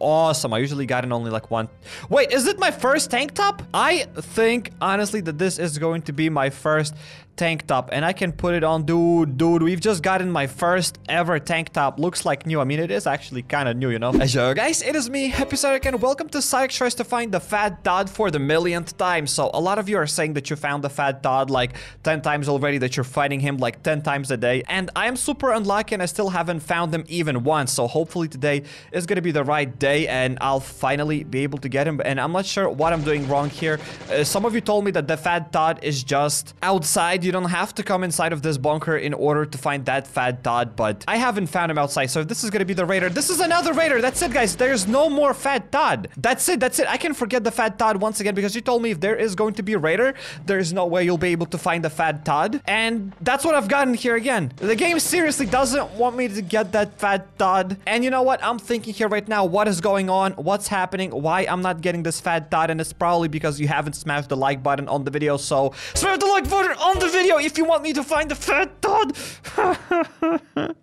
awesome. I usually got in only like one. Wait, is it my first tank top? I think, honestly, that this is going to be my first tank top and I can put it on. Dude dude we've just gotten my first ever tank top. Looks like new. I mean it is actually kind of new you know? Yo guys it is me Happy Cairek and welcome to Cairek tries to find the fat Todd for the millionth time. So a lot of you are saying that you found the fat Todd like 10 times already that you're fighting him like 10 times a day. And I am super unlucky and I still haven't found him even once. So hopefully today is gonna be the right day and I'll finally be able to get him. And I'm not sure what I'm doing wrong here. Uh, some of you told me that the fat Todd is just outside you don't have to come inside of this bunker in order to find that fat Todd, but I haven't found him outside, so this is gonna be the raider. This is another raider. That's it, guys. There's no more fat Todd. That's it. That's it. I can forget the fat Todd once again because you told me if there is going to be a raider, there's no way you'll be able to find the fat Todd. And that's what I've gotten here again. The game seriously doesn't want me to get that fat Todd. And you know what? I'm thinking here right now, what is going on? What's happening? Why I'm not getting this fat Todd? And it's probably because you haven't smashed the like button on the video. So smash the like button on the video if you want me to find the fat Todd.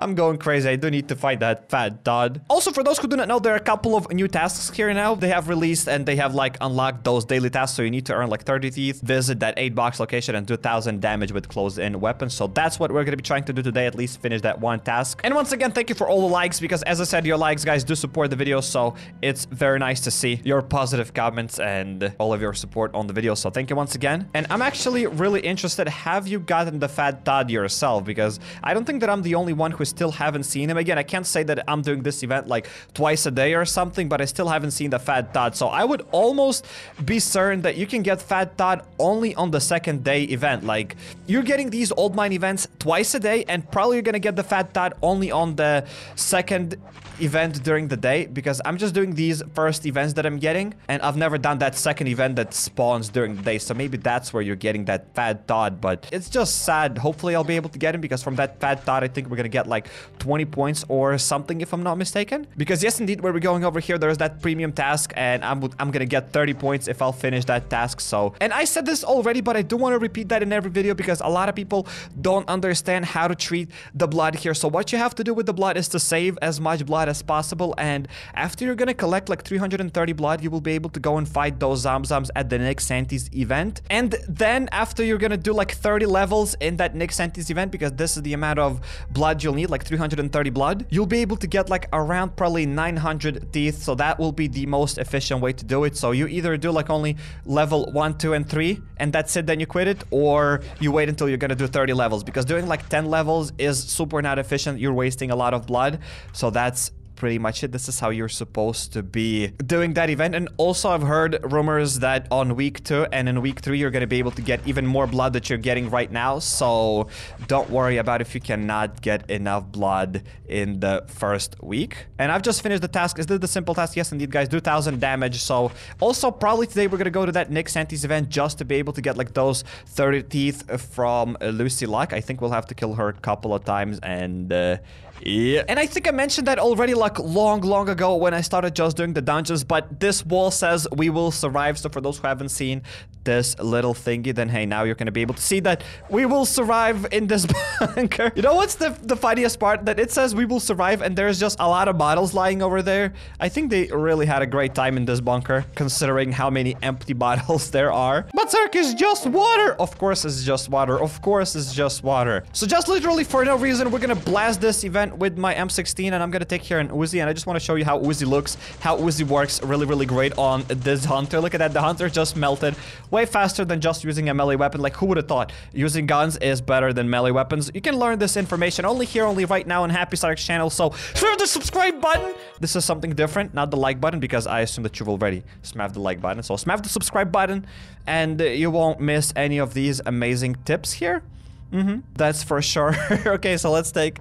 I'm going crazy. I do need to find that fat Todd. Also, for those who do not know, there are a couple of new tasks here now. They have released and they have like unlocked those daily tasks. So you need to earn like 30 teeth, visit that 8 box location and do 1000 damage with closed-in weapons. So that's what we're going to be trying to do today. At least finish that one task. And once again, thank you for all the likes because as I said, your likes, guys, do support the video. So it's very nice to see your positive comments and all of your support on the video. So thank you once again. And I'm actually really interested. Have you gotten the fat Todd yourself? Because I don't think that I'm the only one who still haven't seen him. Again, I can't say that I'm doing this event like twice a day or something, but I still haven't seen the Fat Todd. So I would almost be certain that you can get Fat Todd only on the second day event. Like, you're getting these old mine events twice a day, and probably you're gonna get the Fat Todd only on the second event during the day because I'm just doing these first events that I'm getting and I've never done that second event that spawns during the day so maybe that's where you're getting that fat Todd but it's just sad hopefully I'll be able to get him because from that fat Todd I think we're gonna get like 20 points or something if I'm not mistaken. Because yes indeed where we're going over here there's that premium task and I'm, I'm gonna get 30 points if I'll finish that task so. And I said this already but I do want to repeat that in every video because a lot of people don't understand how to treat the blood here. So what you have to do with the blood is to save as much blood as possible and after you're gonna collect like 330 blood you will be able to go and fight those Zamzams at the Nick Santis event. And then after you're gonna do like 30 levels in that Nick Santis event because this is the amount of blood you'll need like 330 blood you'll be able to get like around probably 900 teeth. So that will be the most efficient way to do it. So you either do like only level 1 2 and 3 and that's it then you quit it or you wait until you're gonna do 30 levels. Because doing like 10 levels is super not efficient. You're wasting a lot of blood. So that's pretty much it. This is how you're supposed to be doing that event. And also I've heard rumors that on week two and in week three, you're going to be able to get even more blood that you're getting right now. So don't worry about if you cannot get enough blood in the first week. And I've just finished the task. Is this the simple task? Yes, indeed, guys. Do 1,000 damage. So also probably today we're going to go to that Nick Santis event just to be able to get like those 30 teeth from Lucy Luck. I think we'll have to kill her a couple of times and... Uh, yeah. And I think I mentioned that already like long, long ago when I started just doing the dungeons, but this wall says we will survive. So for those who haven't seen this little thingy, then hey, now you're gonna be able to see that we will survive in this bunker. You know what's the, the funniest part? That it says we will survive and there's just a lot of bottles lying over there. I think they really had a great time in this bunker, considering how many empty bottles there are. But Zerk is just water! Of course it's just water. Of course it's just water. So just literally for no reason, we're gonna blast this event with my M16 and I'm gonna take here an Uzi and I just want to show you how Uzi looks, how Uzi works really, really great on this Hunter. Look at that, the Hunter just melted way faster than just using a melee weapon. Like, who would have thought using guns is better than melee weapons? You can learn this information only here, only right now on Happy Cairek's channel, so smash the subscribe button! This is something different, not the like button, because I assume that you've already smashed the like button. So smash the subscribe button, and you won't miss any of these amazing tips here. Mm-hmm. That's for sure. okay, so let's take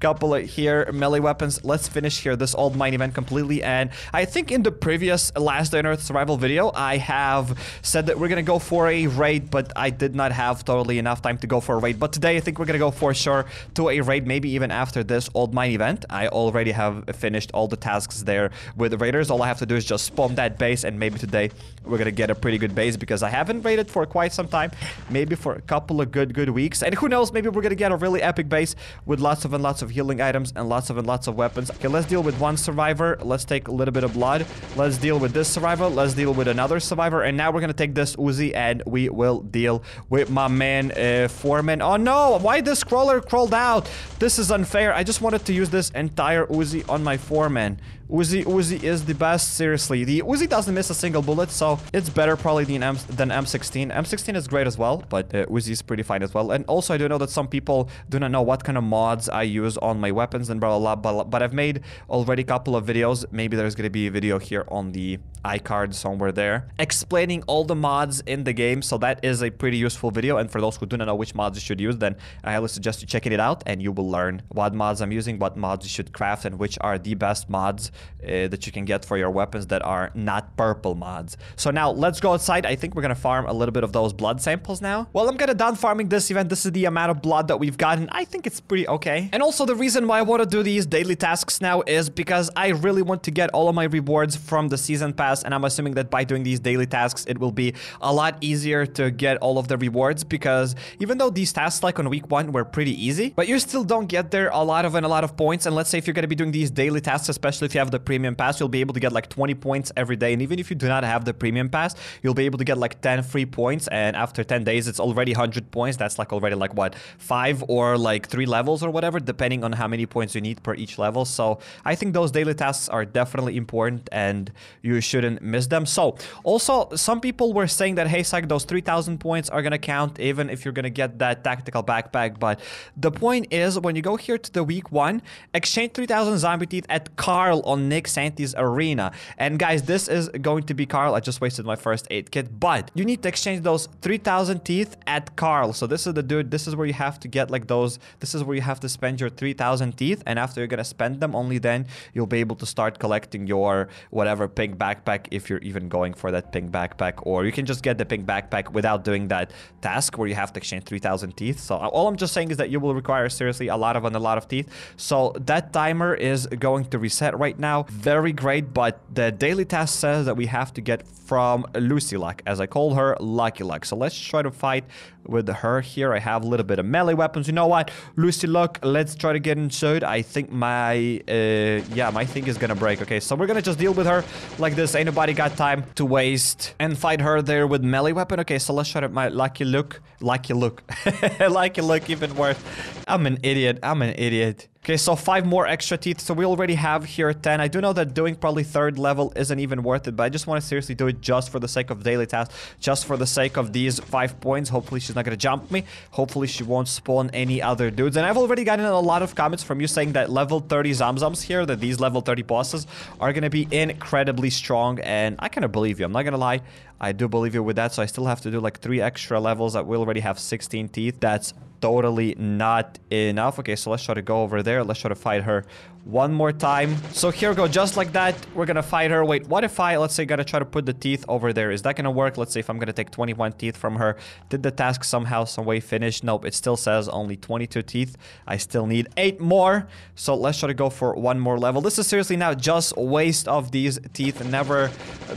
couple of here melee weapons. Let's finish here this old mine event completely. And I think in the previous Last Day on Earth survival video, I have said that we're gonna go for a raid, but I did not have totally enough time to go for a raid. But today, I think we're gonna go for sure to a raid, maybe even after this old mine event. I already have finished all the tasks there with the raiders. All I have to do is just spawn that base, and maybe today we're gonna get a pretty good base because I haven't raided for quite some time, maybe for a couple of good, good weeks. And who knows, maybe we're gonna get a really epic base with lots of and lots of of healing items and lots of and lots of weapons. Okay, let's deal with one survivor. Let's take a little bit of blood. Let's deal with this survivor. Let's deal with another survivor. And now we're gonna take this Uzi and we will deal with my man uh, Foreman. Oh no, why this crawler crawled out? This is unfair. I just wanted to use this entire Uzi on my Foreman. Uzi, Uzi is the best, seriously. The Uzi doesn't miss a single bullet, so it's better probably than, M than M16. M16 is great as well, but uh, Uzi is pretty fine as well. And also, I do know that some people do not know what kind of mods I use on my weapons and blah, blah, blah, blah. But I've made already a couple of videos. Maybe there's going to be a video here on the iCard somewhere there, explaining all the mods in the game. So that is a pretty useful video. And for those who do not know which mods you should use, then I highly suggest you checking it out and you will learn what mods I'm using, what mods you should craft, and which are the best mods uh, that you can get for your weapons that are not purple mods. So now let's go outside. I think we're gonna farm a little bit of those blood samples now. Well, I'm gonna done farming this event. This is the amount of blood that we've gotten. I think it's pretty okay. And also the reason why I want to do these daily tasks now is because I really want to get all of my rewards from the season pass. And I'm assuming that by doing these daily tasks, it will be a lot easier to get all of the rewards because even though these tasks like on week one were pretty easy, but you still don't get there a lot of and a lot of points. And let's say if you're gonna be doing these daily tasks, especially if you have the premium pass, you'll be able to get like 20 points every day. And even if you do not have the premium pass, you'll be able to get like 10 free points. And after 10 days, it's already 100 points. That's like already like what, five or like three levels or whatever, depending on how many points you need per each level. So I think those daily tasks are definitely important and you shouldn't miss them. So also, some people were saying that, hey, Psych, those 3,000 points are going to count even if you're going to get that tactical backpack. But the point is, when you go here to the week one, exchange 3,000 zombie teeth at Carl on Nick Santi's arena. And guys, this is going to be Carl. I just wasted my first aid kit, but you need to exchange those 3,000 teeth at Carl. So this is the dude. This is where you have to get like those. This is where you have to spend your 3,000 teeth. And after you're going to spend them, only then you'll be able to start collecting your whatever pink backpack if you're even going for that pink backpack. Or you can just get the pink backpack without doing that task where you have to exchange 3,000 teeth. So all I'm just saying is that you will require seriously a lot of and a lot of teeth. So that timer is going to reset right now. Very great, but the daily task says that we have to get from Lucy Luck, as I call her Lucky Luck. So let's try to fight with her here. I have a little bit of melee weapons. You know what? Lucy Luck, let's try to get inside. I think my, uh, yeah, my thing is gonna break. Okay, so we're gonna just deal with her like this. Ain't nobody got time to waste and fight her there with melee weapon. Okay, so let's try to my Lucky Look. Lucky Look. lucky Look, even worse. I'm an idiot. I'm an idiot. Okay, so five more extra teeth. So we already have here 10. I do know that doing probably third level isn't even worth it, but I just want to seriously do it just for the sake of daily tasks, just for the sake of these five points. Hopefully she's not going to jump me. Hopefully she won't spawn any other dudes. And I've already gotten a lot of comments from you saying that level 30 Zamzams here, that these level 30 bosses are going to be incredibly strong. And I kind of believe you. I'm not going to lie. I do believe you with that. So I still have to do like three extra levels that we already have 16 teeth. That's totally not enough. Okay, so let's try to go over there. Let's try to fight her one more time. So here we go, just like that, we're gonna fight her. Wait, what if I, let's say, gotta try to put the teeth over there? Is that gonna work? Let's say if I'm gonna take 21 teeth from her. Did the task somehow, some way finish? Nope, it still says only 22 teeth. I still need eight more. So let's try to go for one more level. This is seriously now just waste of these teeth. Never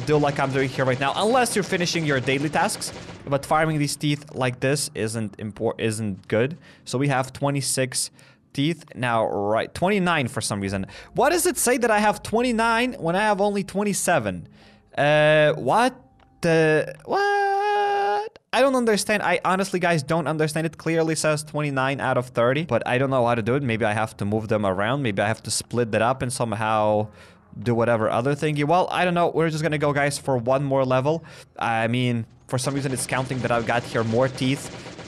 do like I'm doing here right now, unless you're finishing your daily tasks. But farming these teeth like this isn't import isn't good. So we have 26 teeth. Now, right, 29 for some reason. Why does it say that I have 29 when I have only 27? Uh, what? The, what? I don't understand. I honestly, guys, don't understand. It clearly says 29 out of 30, but I don't know how to do it. Maybe I have to move them around. Maybe I have to split that up and somehow do whatever other thingy. Well, I don't know. We're just gonna go, guys, for one more level. I mean, for some reason, it's counting that I've got here more teeth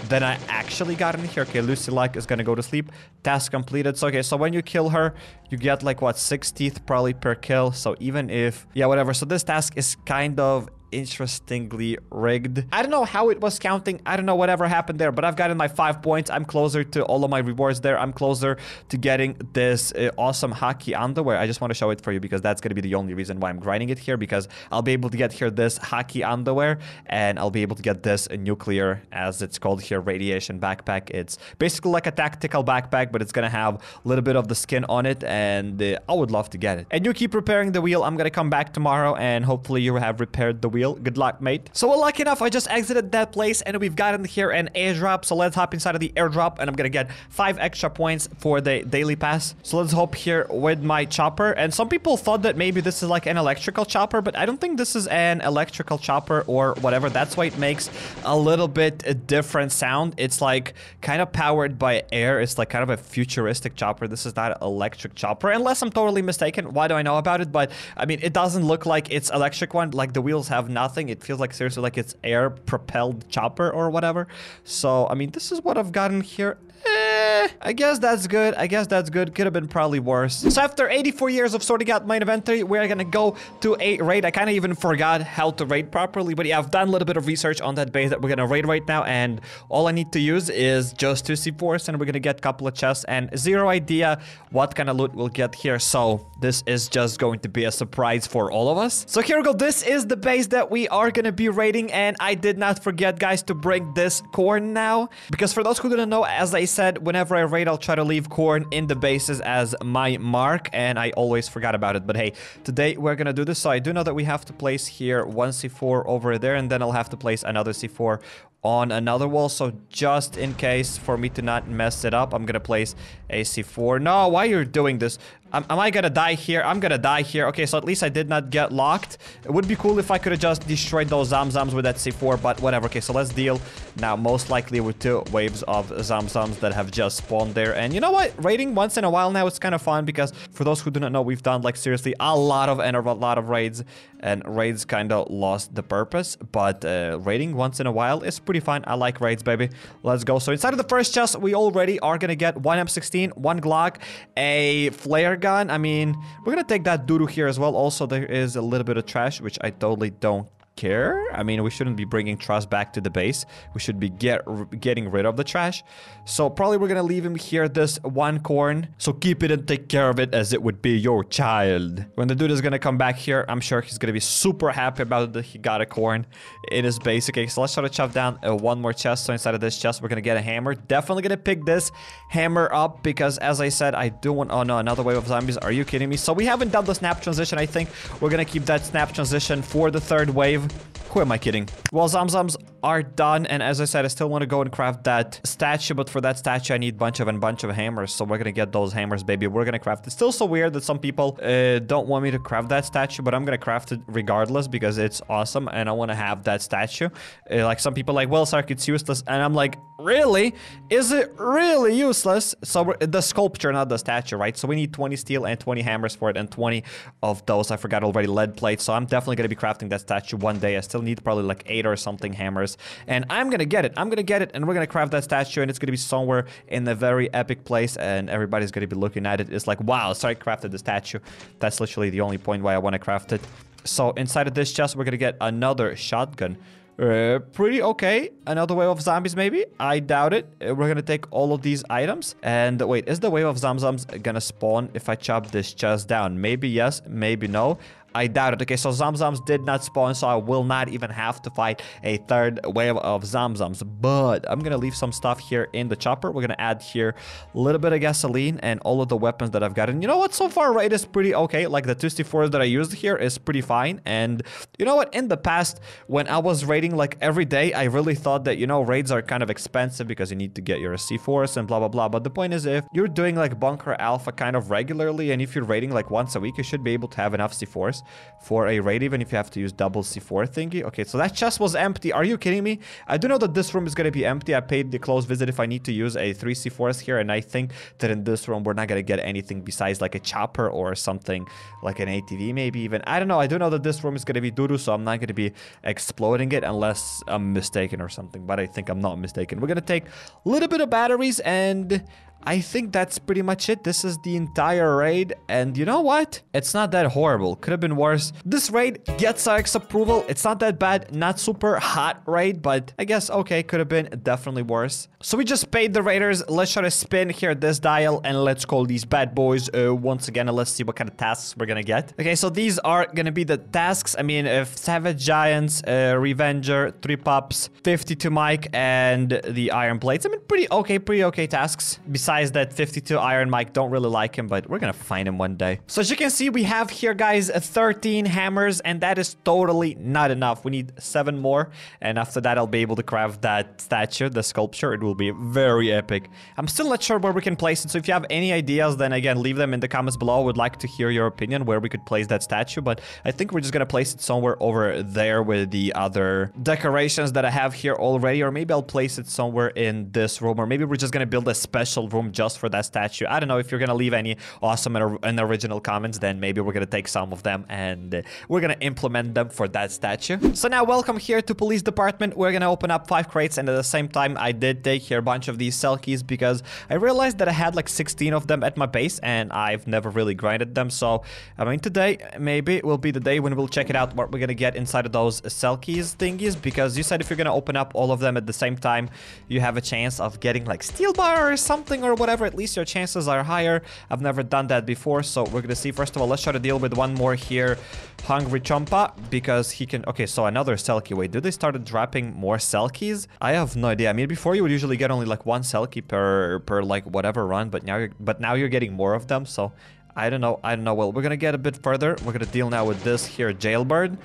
than I actually got in here. Okay, Lucy like is gonna go to sleep. Task completed. So, okay, so when you kill her, you get like, what, six teeth probably per kill. So even if, yeah, whatever. So this task is kind of interestingly rigged. I don't know how it was counting. I don't know whatever happened there, but I've gotten my five points. I'm closer to all of my rewards there. I'm closer to getting this uh, awesome Haki underwear. I just want to show it for you because that's going to be the only reason why I'm grinding it here because I'll be able to get here this Haki underwear and I'll be able to get this nuclear as it's called here radiation backpack. It's basically like a tactical backpack, but it's going to have a little bit of the skin on it and uh, I would love to get it. And you keep repairing the wheel. I'm going to come back tomorrow and hopefully you have repaired the wheel wheel. Good luck, mate. So well, lucky enough, I just exited that place and we've gotten here an airdrop. So let's hop inside of the airdrop and I'm gonna get five extra points for the daily pass. So let's hop here with my chopper. And some people thought that maybe this is like an electrical chopper, but I don't think this is an electrical chopper or whatever. That's why it makes a little bit a different sound. It's like kind of powered by air. It's like kind of a futuristic chopper. This is not electric chopper, unless I'm totally mistaken. Why do I know about it? But I mean, it doesn't look like it's electric one. Like the wheels have nothing. It feels like seriously like it's air propelled chopper or whatever. So, I mean, this is what I've gotten here. Eh, I guess that's good. I guess that's good. Could have been probably worse. So after 84 years of sorting out my inventory, we're gonna go to a raid. I kind of even forgot how to raid properly, but yeah, I've done a little bit of research on that base that we're gonna raid right now, and all I need to use is just two C4s, and we're gonna get a couple of chests, and zero idea what kind of loot we'll get here. So this is just going to be a surprise for all of us. So here we go. This is the base that we are gonna be raiding, and I did not forget, guys, to bring this corn now, because for those who didn't know, as I said, whenever I raid, I'll try to leave corn in the bases as my mark, and I always forgot about it. But hey, today we're gonna do this. So I do know that we have to place here one C4 over there, and then I'll have to place another C4 on another wall. So just in case for me to not mess it up, I'm gonna place a C4. No, why you're doing this? Am, I gonna die here? I'm gonna die here. Okay, so at least I did not get locked. It would be cool if I could have just destroyed those Zamzams with that C4, but whatever. Okay, so let's deal now most likely with two waves of Zamzams that have just spawned there. And you know what? Raiding once in a while now, it's kind of fun because for those who do not know, we've done like seriously a lot of a lot of raids and raids kind of lost the purpose, but uh, raiding once in a while is pretty fun. I like raids, baby. Let's go. So inside of the first chest, we already are gonna get one M16, one Glock, a flare gun. I mean, we're gonna take that doo-doo here as well. Also, there is a little bit of trash, which I totally don't care. I mean, we shouldn't be bringing trash back to the base. We should be get getting rid of the trash. So probably we're gonna leave him here this one corn. So keep it and take care of it as it would be your child. When the dude is gonna come back here, I'm sure he's gonna be super happy about that he got a corn in his base. Okay, so let's try to chop down uh, one more chest. So inside of this chest, we're gonna get a hammer. Definitely gonna pick this hammer up because as I said, I do want... Oh no, another wave of zombies. Are you kidding me? So we haven't done the snap transition. I think we're gonna keep that snap transition for the third wave. Who am I kidding? Well, Zamzams are done, and as I said, I still want to go and craft that statue, but for that statue, I need a bunch of and bunch of hammers, so we're gonna get those hammers, baby. We're gonna craft it. Still so weird that some people uh, don't want me to craft that statue, but I'm gonna craft it regardless because it's awesome, and I want to have that statue. Uh, like, some people like, well, Sark, it's useless, and I'm like, really? Is it really useless? So the sculpture, not the statue, right? So we need 20 steel and 20 hammers for it, and 20 of those, I forgot already, lead plates, so I'm definitely gonna be crafting that statue one day. I still need probably like eight or something hammers. And I'm gonna get it. I'm gonna get it and we're gonna craft that statue and it's gonna be somewhere in a very epic place and everybody's gonna be looking at it. It's like, wow, sorry, crafted the statue. That's literally the only point why I want to craft it. So inside of this chest, we're gonna get another shotgun. Uh, pretty okay. Another wave of zombies, maybe? I doubt it. Uh, we're gonna take all of these items. And wait, is the wave of zamzams gonna spawn if I chop this chest down? Maybe yes, maybe no. I doubt it. Okay, so Zamzams did not spawn, so I will not even have to fight a third wave of Zamzams. But I'm gonna leave some stuff here in the chopper. We're gonna add here a little bit of gasoline and all of the weapons that I've gotten. You know what? So far, right, is pretty okay. Like the 2 that I used here is pretty fine. And you know what? In the past, when I was raiding like every day, I really thought that, you know, raids are kind of expensive because you need to get your C4s and blah, blah, blah. But the point is, if you're doing like Bunker Alfa kind of regularly, and if you're raiding like once a week, you should be able to have enough C4s for a raid even if you have to use double C4 thingy. Okay, so that chest was empty. Are you kidding me? I do know that this room is going to be empty. I paid the close visit if I need to use a 3 C4s here, and I think that in this room we're not going to get anything besides like a chopper or something like an ATV maybe even. I don't know. I do know that this room is going to be doo-doo, so I'm not going to be exploding it unless I'm mistaken or something, but I think I'm not mistaken. We're going to take a little bit of batteries and I think that's pretty much it. This is the entire raid. And you know what? It's not that horrible. Could have been worse. This raid gets Alex approval. It's not that bad. Not super hot raid, but I guess, okay, could have been definitely worse. So we just paid the raiders. Let's try to spin here this dial and let's call these bad boys uh, once again and let's see what kind of tasks we're gonna get. Okay, so these are gonna be the tasks. I mean, if Savage Giants, uh, Revenger, Three Pups, 52 Mike, and the Iron Plates. I mean, pretty okay, pretty okay tasks. Besides besides that 52 Iron Mike, don't really like him, but we're gonna find him one day. So as you can see, we have here, guys, 13 hammers, and that is totally not enough. We need seven more, and after that, I'll be able to craft that statue, the sculpture. It will be very epic. I'm still not sure where we can place it, so if you have any ideas, then again, leave them in the comments below. Would like to hear your opinion where we could place that statue, but I think we're just gonna place it somewhere over there with the other decorations that I have here already, or maybe I'll place it somewhere in this room, or maybe we're just gonna build a special room just for that statue. I don't know if you're gonna leave any awesome and original comments, then maybe we're gonna take some of them and we're gonna implement them for that statue. So now welcome here to police department. We're gonna open up five crates and at the same time I did take here a bunch of these selkies because I realized that I had like 16 of them at my base and I've never really grinded them. So I mean today maybe will be the day when we'll check it out what we're gonna get inside of those selkies thingies because you said if you're gonna open up all of them at the same time you have a chance of getting like steel bar or something or whatever. At least your chances are higher. I've never done that before so we're gonna see. First of all let's try to deal with one more here hungry chompa because he can okay so another selkie. Wait did they started dropping more selkies? I have no idea. I mean before you would usually get only like one selkie per per like whatever run but now you're but now you're getting more of them so I don't know. I don't know. Well, we're gonna get a bit further. We're gonna deal now with this here jailbird.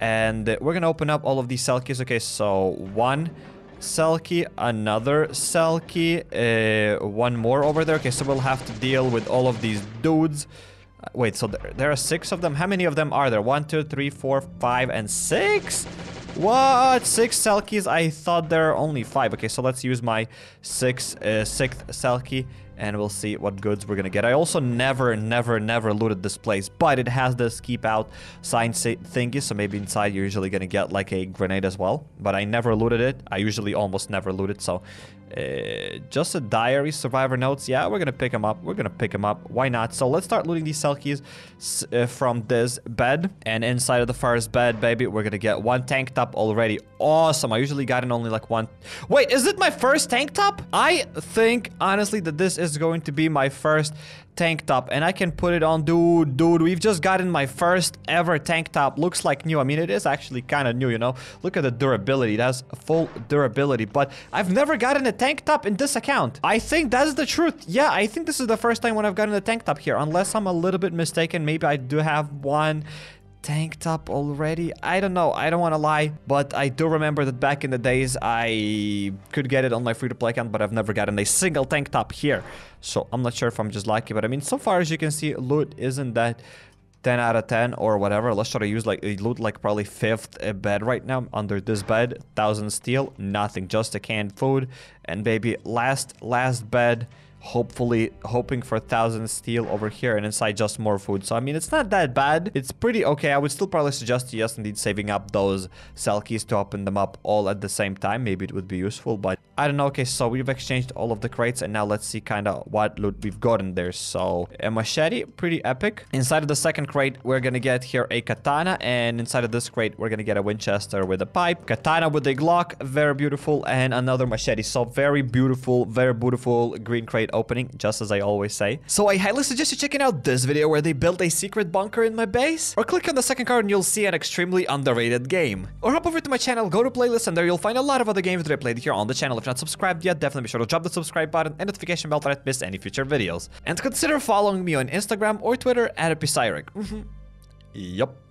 And we're gonna open up all of these Selkies. Okay, so one Selkie, another Selkie, uh, one more over there. Okay, so we'll have to deal with all of these dudes. Uh, wait, so there, there are six of them? How many of them are there? One, two, three, four, five, and six? What? Six Selkies? I thought there are only five. Okay, so let's use my six, uh, sixth Selkie and we'll see what goods we're gonna get. I also never, never, never looted this place, but it has this keep out sign thingy, so maybe inside you're usually gonna get like a grenade as well, but I never looted it. I usually almost never loot it, so uh, just a diary, survivor notes. Yeah, we're gonna pick them up. We're gonna pick them up. Why not? So let's start looting these selkies uh, from this bed. And inside of the first bed, baby, we're gonna get one tank top already. Awesome. I usually got in only like one. Wait, is it my first tank top? I think, honestly, that this is going to be my first tank top and I can put it on. Dude dude we've just gotten my first ever tank top. Looks like new. I mean it is actually kind of new you know? Look at the durability. That's full durability but I've never gotten a tank top in this account. I think that's the truth. Yeah I think this is the first time when I've gotten a tank top here unless I'm a little bit mistaken. Maybe I do have one tank top already. I don't know. I don't want to lie, but I do remember that back in the days I could get it on my free-to-play account, but I've never gotten a single tank top here. So I'm not sure if I'm just lucky, but I mean, so far as you can see, loot isn't that 10 out of 10 or whatever. Let's try to use like a loot like probably fifth uh, bed right now under this bed. 1000 steel, nothing, just a canned food. And baby, last, last bed hopefully hoping for a 1000 steel over here and inside just more food. So i mean it's not that bad. It's pretty okay. I would still probably suggest yes indeed saving up those selkies to open them up all at the same time. Maybe it would be useful but i don't know. Okay so we've exchanged all of the crates and now let's see kind of what loot we've gotten there. So a machete pretty epic. Inside of the second crate we're gonna get here a katana and inside of this crate we're gonna get a winchester with a pipe katana with a glock very beautiful and another machete. So very beautiful very beautiful green crate opening, just as I always say. So I highly suggest you checking out this video where they built a secret bunker in my base. Or click on the second card and you'll see an extremely underrated game. Or hop over to my channel, go to playlist, and there you'll find a lot of other games that I played here on the channel. If not subscribed yet, definitely be sure to drop the subscribe button and notification bell to not miss any future videos. And consider following me on Instagram or Twitter at HappyCairek. Yup.